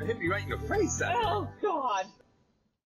I hit me right in the face. I- oh, God.